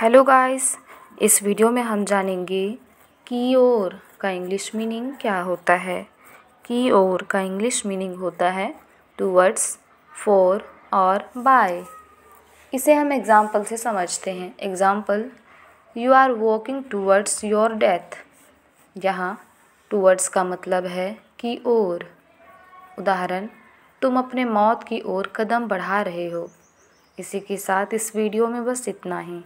Hello guys इस video में हम जानेंगे की ओर का इंग्लिश मीनिंग क्या होता है। की ओर का इंग्लिश मीनिंग होता है टूवर्ड्स फॉर और बाय इसे हम एग्ज़ाम्पल से समझते हैं। Example you are walking towards your death यहाँ टूवर्ड्स का मतलब है की ओर उदाहरण, तुम अपने मौत की ओर कदम बढ़ा रहे हो। इसी के साथ इस वीडियो में बस इतना ही।